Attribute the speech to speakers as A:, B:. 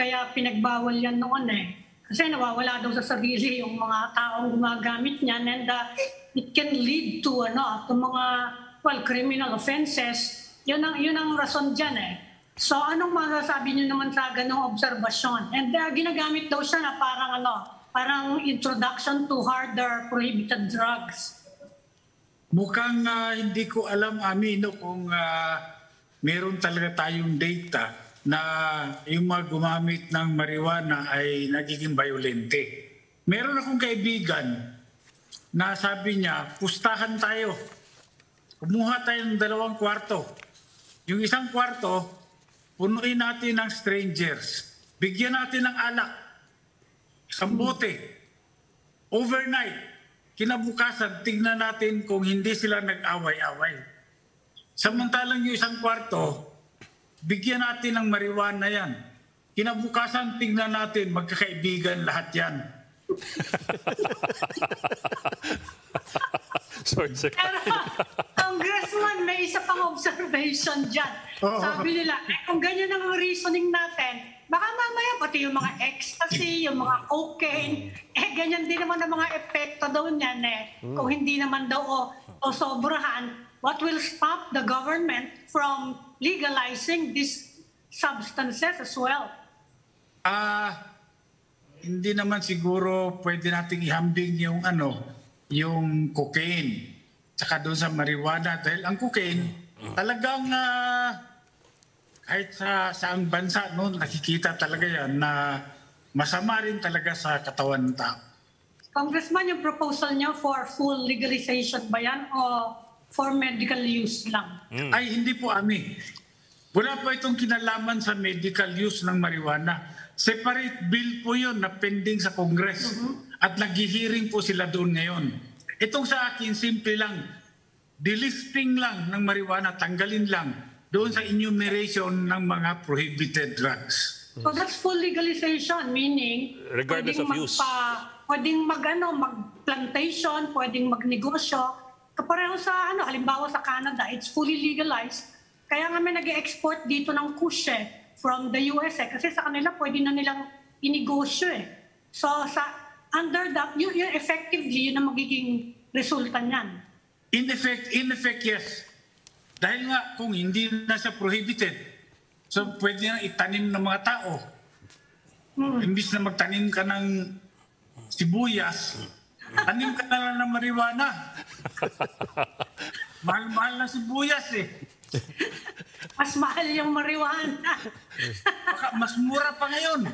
A: kaya pinagbawal yan noon eh. Kasi nawawala daw sa sarili yung mga taong gumagamit niyan and uh, it can lead to ano, to mga well, criminal offenses. Yun ang, yun ang rason dyan eh. So anong masasabi niyo naman sa ganong obserbasyon? And uh, ginagamit daw siya na parang ano, parang introduction to harder prohibited drugs.
B: Mukhang ah, hindi ko alam, Amino, kung ah, meron talaga tayong data na yung mga gumamit ng marijuana ay nagiging violente. Meron akong kaibigan na sabi niya, pustahan tayo. Kumuha tayo ng dalawang kwarto. Yung isang kwarto, punuin natin ng strangers. Bigyan natin ng alak. Isang bote. Overnight. Kinabukasan, tignan natin kung hindi sila nag-away-away. Samantalang yung isang kwarto, bigyan natin ng marijuana yan. Kinabukasan, tignan natin, magkakaibigan lahat yan.
C: Sorry, sir.
A: Pero, Congressman, may isa pang observation dyan.
B: Oo.
A: Sabi nila, eh, kung ganyan ang reasoning natin, baka mamaya pati yung mga ecstasy, yung mga cocaine, eh ganyan din naman ang mga epekto daw niyan eh. Kung hindi naman daw o, o sobrahan, what will stop the government from legalizing these substances as well?
B: Ah, hindi naman siguro pwede nating ihambing yung ano, yung cocaine. Tsaka doon sa marijuana dahil ang cocaine talagang ah, kahit sa saang bansa no nakikita talaga yan na masama rin talaga sa katawan ng tao.
A: Congressman, yung proposal niya for full legalization ba yan o for medical use lang?
B: Ay, hindi po, Ami. Wala po itong kinalaman sa medical use ng marijuana. Separate bill po yun na pending sa Congress. At naghihiring po sila doon ngayon. Itong sa akin, simple lang. Delisting lang ng marijuana, tanggalin lang doon sa enumeration ng mga prohibited drugs.
A: So that's full legalization, meaning
C: Regardless
A: pwedeng
C: of use.
A: pwedeng mag, ano, mag-plantation, pwedeng magnegosyo. Kapareho sa, ano, halimbawa sa Canada, it's fully legalized. Kaya nga may nag export dito ng kushe from the US eh. Kasi sa kanila, pwede na nilang inegosyo eh. So sa under that, yun, yun effectively, yun ang magiging resulta niyan.
B: In effect, in effect, yes. Dahil nga kung hindi na siya prohibited, so pwede na itanim ng mga tao. Imbis na magtanim ka ng sibuyas, tanim ka na lang ng marijuana. Mahal-mahal na sibuyas eh.
A: Mas mahal yung marijuana.
B: Baka mas mura pa ngayon.